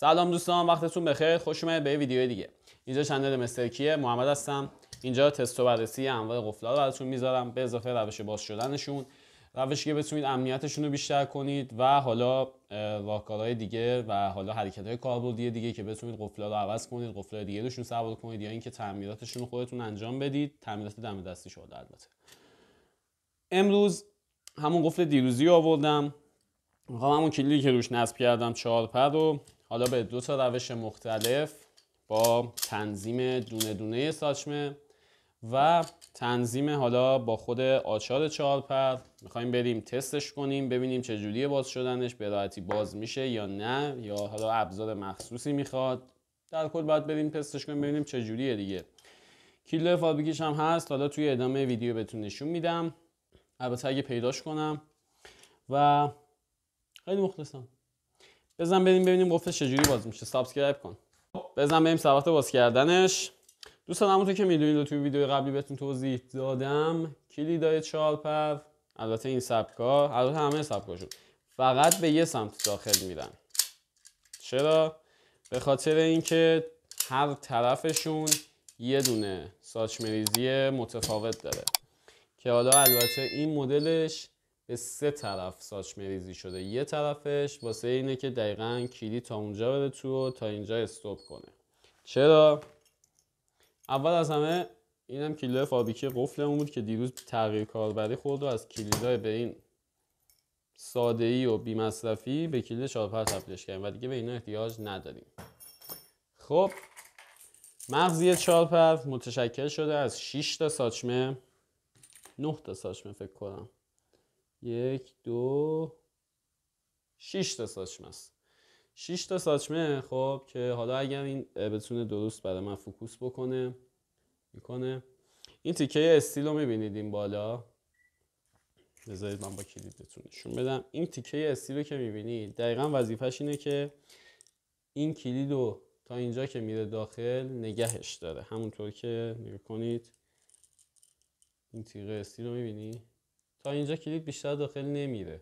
سلام دوستان وقتتون بخیر. خوش اومدید به ویدیو دیگه. اینجا چنل مسترکیه محمد هستم. اینجا تست و بررسی انواع قفلا رو براتون می‌ذارم. به اضافه روش باز شدنشون. روشی که بتونید امنیتشون رو بیشتر کنید و حالا راهکارهای دیگه و حالا حرکت های کاربردی دیگه که بتونید قفلا رو عوض کنید قفلا دیگه روشون سوار کنید یا اینکه تعمیراتشون رو خودتون انجام بدید. تعمیرات دم دستی شده البته. امروز همون قفل دیروزی آوردم. می‌خوام همون کلیدی که روش نصب کردم چهار پر رو حالا به دو تا روش مختلف با تنظیم دونه دونه ساچمه و تنظیم حالا با خود آچار چهار پر. می‌خوایم بریم تستش کنیم ببینیم چه جوریه باز شدنش به راحتی باز میشه یا نه یا حالا ابزار مخصوصی می‌خواد. در کل باید بریم تستش کنیم ببینیم چه جوریه دیگه. کیلو فابریکیش هم هست. حالا توی ادامه ویدیو بهتون نشون میدم. البته اگه پیداش کنم. و خیلی مخلصم. بزن بریم ببینیم قفلش چجوری باز میشه. subscribe کن. بزن بریم سر باز کردنش. دوستان همونطور که می‌دونید توی ویدیو قبلی بهتون توضیح دادم کلیدای چهار پر البته این سبکا البته همه سبکاشون. فقط به یه سمت داخل میرن. چرا؟ به خاطر اینکه هر طرفشون یه دونه ساچمریزی متفاوت داره. که حالا البته این مدلش به سه طرف ساچ مریزی شده. یه طرفش واسه اینه که دقیقا کلید تا اونجا بره تو تا اینجا استوب کنه. چرا؟ اول از همه اینم کلید فابریکی قفلمون بود که دیروز تغییر کاربری خورد و از کلیدای به این ساده ای و بی مصرفی به کلید چهارپر تبدیلش کردیم و دیگه به اینا احتیاج نداریم. خب مغزی چهارپر متشکل شده از 6 تا ساچمه 9 تا ساچمه فکر کنم. یک دو شش تا ساچمه است. شش تا ساچمه خب که حالا اگر این بتونه درست برای من فوکوس بکنه می‌کنه. این تیکه استیل رو می‌بینید این بالا. بذارید من با کلید نشون بدم. این تیکه استیل رو که می‌بینید دقیقا وظیفش اینه که این کلید رو تا اینجا که میره داخل نگهش داره. همونطور که نگاه کنید این تیغه استیل رو می‌بینی؟ تا اینجا کلید بیشتر داخل نمیره.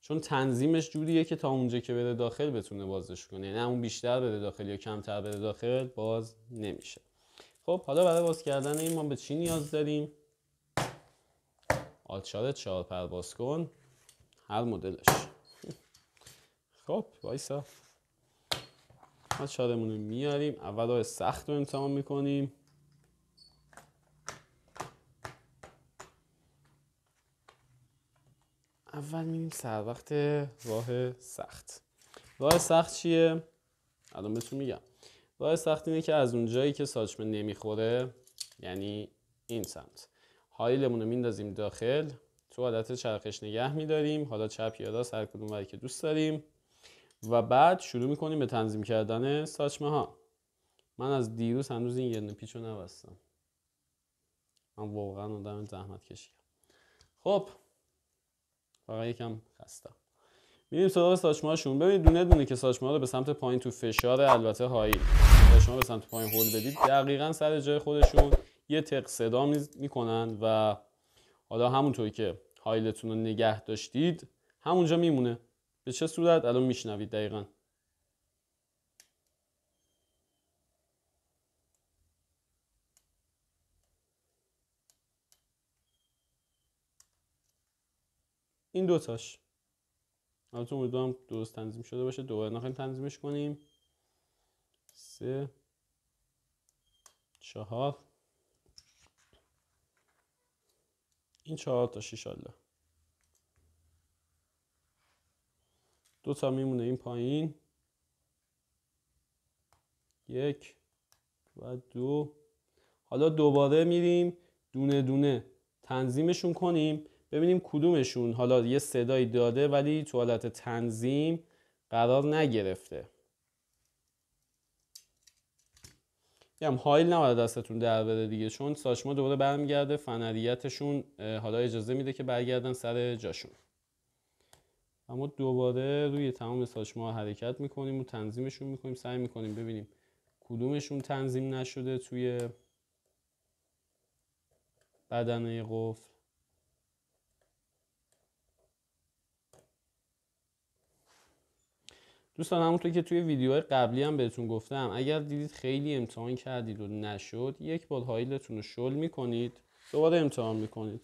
چون تنظیمش جوریه که تا اونجا که بره داخل بتونه بازش کنه. یعنی اون بیشتر بره داخل یا کمتر بره داخل باز نمیشه. خب حالا برای باز کردن این ما به چی نیاز داریم؟ آلچار چهار پر باز کن. هر مدلش. خب وایسا. آلچارمون رو میاریم. اول راه سخت رو امتحان می‌کنیم. اول میریم سر وقت راه سخت. راه سخت چیه؟ الان بهتون میگم. راه سخت اینه که از اون جایی که ساچمه نمی‌خوره یعنی این سمت. هایلمون رو میندازیم داخل. تو حالت چرخش نگه میداریم. حالا چپ یا راست هر کدوم که دوست داریم. و بعد شروع می‌کنیم به تنظیم کردن ساچمه ها من از دیروز هنوز این یه پیچو نبستم. من واقعا آدم زحمت کشیدم خب فقط یکم خستم میریم سراغ ساچمه‌هاشون ببینید دونه دونه که ساچمه رو به سمت پایین تو فشار البته هایی شما به سمت پایین هول بدید. دقیقا سر جای خودشون یه تق صدا می‌کنن و حالا همونطوری که هایلتون رو نگه داشتید همونجا میمونه. به چه صورت؟ الان میشنوید دقیقا. این دوتاش البته امیدوارم درست تنظیم شده باشه. دوباره نخواهیم تنظیمش کنیم. سه چهار. این چهار تا شیشاله دو تا میمونه این پایین. یک و دو. حالا دوباره میریم دونه دونه تنظیمشون کنیم. ببینیم کدومشون حالا یه صدایی داده ولی تو حالت تنظیم قرار نگرفته. هم هایل نباید دستتون در بره دیگه چون ساچما دوباره برمیگرده فنریتشون حالا اجازه میده که برگردن سر جاشون. اما دوباره روی تمام ساچما حرکت می‌کنیم و تنظیمشون می‌کنیم سعی می‌کنیم ببینیم کدومشون تنظیم نشده توی بدنه قفل. دوستان همونطور که توی ویدیوهای قبلی هم بهتون گفتم اگر دیدید خیلی امتحان کردید و نشد یک بار هایلتون رو شل می‌کنید دوباره امتحان می‌کنید.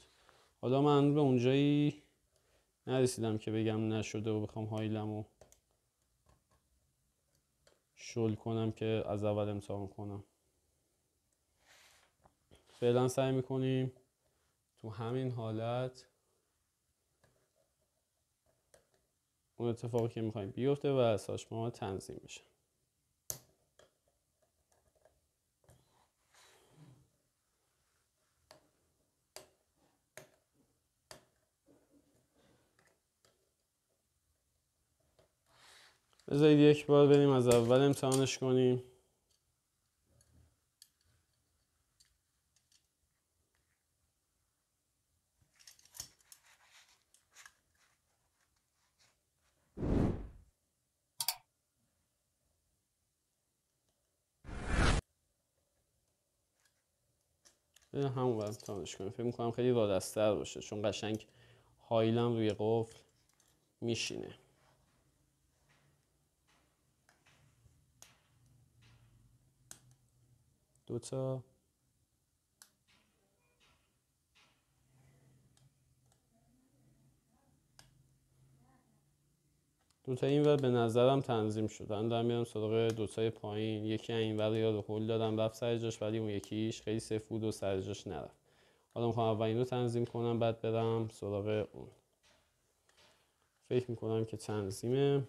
حالا من به اونجایی نرسیدم که بگم نشده و بخوام هایلم رو شل کنم که از اول امتحان کنم. فعلا سعی می‌کنیم تو همین حالت اون اتفاقی که می‌خوایم بیفته و ساشما تنظیم بشه. بذارید یک بار بریم از اول امتحانش کنیم. همون باید امتحانش کنیم. فکر می‌کنم خیلی رادستر باشه چون قشنگ هایلم روی قفل میشینه. دوتا. دوتا این ور به نظرم تنظیم شدن دارم میرم سراغ دوتای پایین. یکی این ور یاد هول دادم رفت سر جاش ولی اون یکیش خیلی سفت بود و سر جاش نرفت. حالا می‌خوام اول این رو تنظیم کنم بعد برم سراغ اون. فکر می‌کنم که تنظیمه.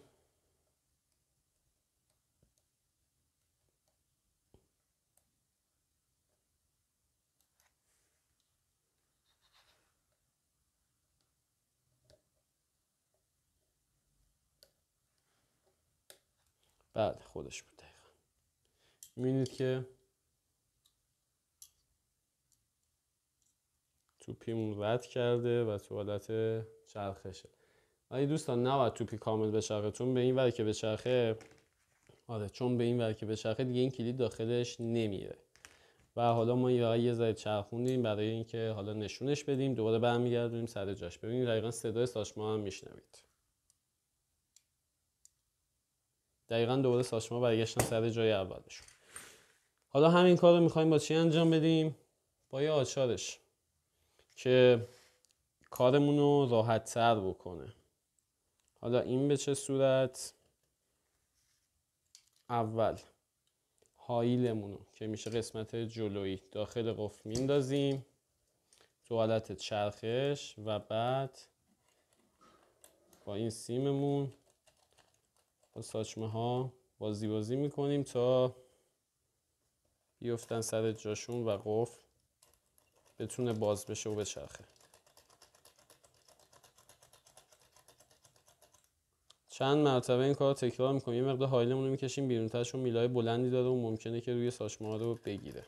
بله خودش بود دقیقا. می‌بینید که توپیمون رد کرده و تو حالت چرخشه. ولی دوستان نباید توپی کامل بچرخه. چون به این ور که بچرخه آره چون به این ور که بچرخه دیگه این کلید داخلش نمیره. و حالا ما یه ذره چرخوندیم برای اینکه حالا نشونش بدیم دوباره برمیگردونیم سر جاش. ببینید دقیقا صدای ساشما هم میشنوید. دقیقا دوباره ساشما برگشتن سر جای اولشون. حالا همین کار رو می‌خوایم با چی انجام بدیم؟ با یه آچارش که کارمون رو راحت تر بکنه. حالا این به چه صورت؟ اول هایلمون رو که میشه قسمت جلویی داخل قفل میندازیم تو حالت چرخش و بعد با این سیممون با ساچمه ها بازی بازی می‌کنیم تا بیفتن سر جاشون و قفل بتونه باز بشه و بچرخه. چند مرتبه این کار تکرار می‌کنیم یه مقدار هایلمون رو می‌کشیم بیرون چون میلای بلندی داره و ممکنه که روی ساچمه ها رو بگیره.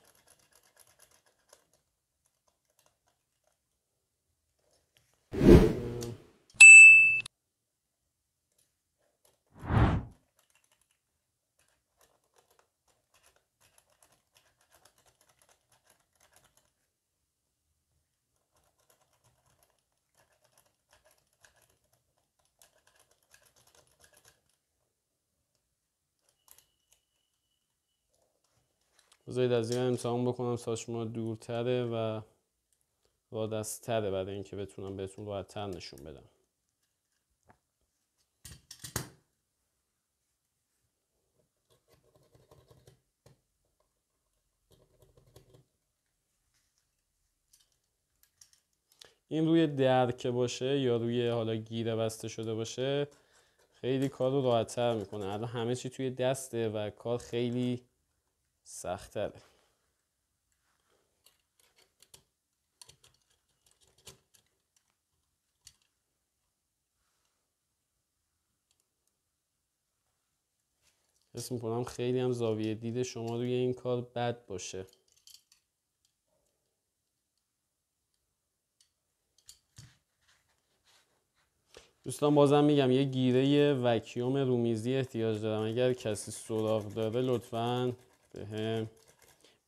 بذارید از این امتحان بکنم ساشما دورتره و رادستره برای اینکه بتونم بهتون راحت تر نشون بدم. این روی در که باشه یا روی حالا گیره بسته شده باشه خیلی کار رو راحت تر می‌کنه. الان همه چی توی دسته و کار خیلی سختره حس می‌کنم خیلی هم زاویه دید شما روی این کار بد باشه. دوستان بازم میگم یه گیره وکیوم رومیزی احتیاج دارم. اگر کسی سراغ داره لطفاً به هم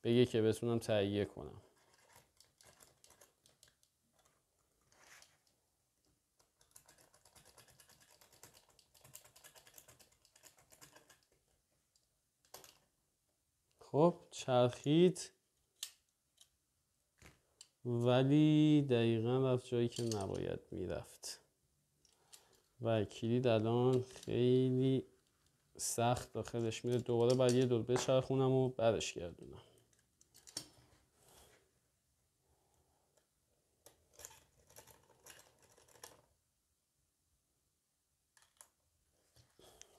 بگه که بتونم تهیه کنم. خب چرخید. ولی دقیقا رفت جایی که نباید می‌رفت. و کلید الان خیلی سخت داخلش میره دوباره باید یه دور بچرخونم و برش گردونم.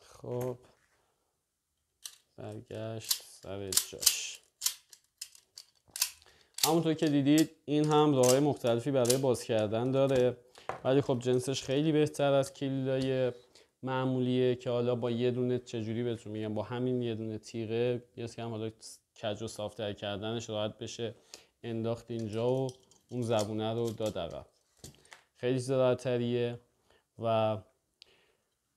خب. برگشت سر جاش. همونطور که دیدید این هم راه مختلفی برای باز کردن داره. ولی خب جنسش خیلی بهتر از کلیدای معمولیه که حالا با یه دونه چجوری بهتون میگم با همین یه دونه تیغه یه هم حالا کج و صافتر کردنش راحت بشه انداخت اینجا و اون زبونه رو داد عقب. خیلی تریه و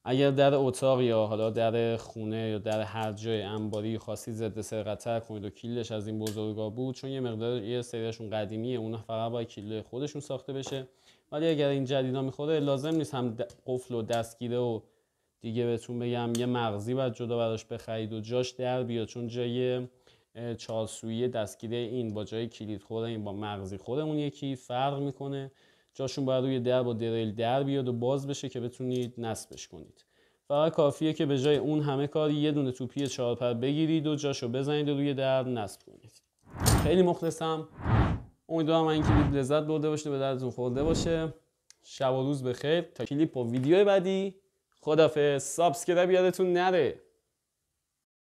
اگر در اتاق یا حالا در خونه یا در هر جای انباری خاصی ضد سرقت کنید و کلیدش از این بزرگا بود چون یه مقدار یه سریشون قدیمیه اون فقط با کلید خودشون ساخته بشه. ولی اگر این جدیدا می‌خوره لازم نیست هم قفل و دستگیره و دیگه بهتون بگم یه مغزی باید جدا براش بخرید و جاش در بیاد چون جای چارسویی دستگیره این با جای کلید خود این با مغزی خودمون یکی فرق می‌کنه. جاشون باید روی در با دریل در بیاد و باز بشه که بتونید نصبش کنید. فقط کافیه که به جای اون همه کار یه دونه توپی چهار پر بگیرید و جاشو بزنید و روی در نصب کنید. خیلی مخلصم. امیدوارم این کلیپ لذت برده باشه به دردتون خورده باشه. شب و روز بخیر. تا کلیپ و ویدیو بعدی. خدافظ. subscribe یادتون نره.